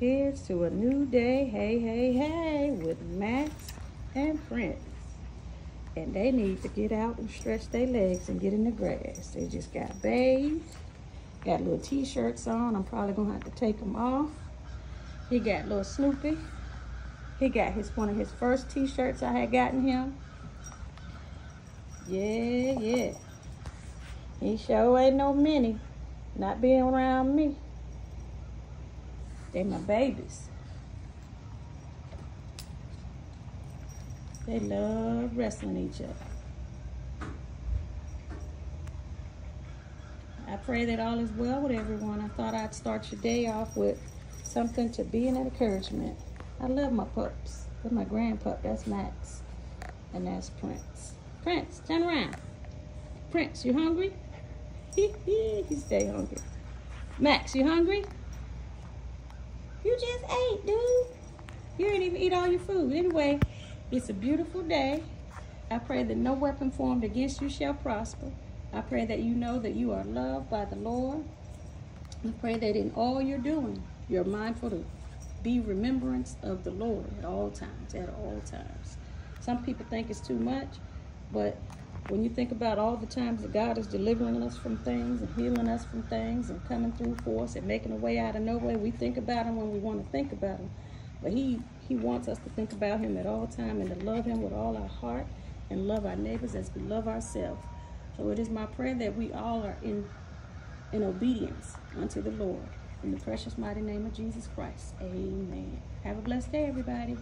Here's to a new day. Hey, hey, hey, with Max and Prince. And they need to get out and stretch their legs and get in the grass. They just got bathed, got little t-shirts on. I'm probably gonna have to take them off. He got little Snoopy. He got his one of his first t-shirts I had gotten him. Yeah, yeah. He sure ain't no mini. Not being around me. They my babies. They love wrestling each other. I pray that all is well with everyone. I thought I'd start your day off with something to be an encouragement. I love my pups. That's my grandpup. That's Max. And that's Prince. Prince, turn around. Prince, you hungry? he stay hungry. Max, you hungry? You just ate, dude. You didn't even eat all your food. Anyway, it's a beautiful day. I pray that no weapon formed against you shall prosper. I pray that you know that you are loved by the Lord. I pray that in all you're doing, you're mindful to be remembrance of the Lord at all times, at all times. Some people think it's too much, but when you think about all the times that God is delivering us from things and healing us from things and coming through for us and making a way out of no way, we think about him when we want to think about him. But he, he wants us to think about him at all time and to love him with all our heart and love our neighbors as we love ourselves. So it is my prayer that we all are in, in obedience unto the Lord. In the precious mighty name of Jesus Christ. Amen. Have a blessed day, everybody.